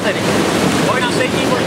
辺り、こういう